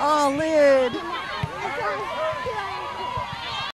Oh, lid.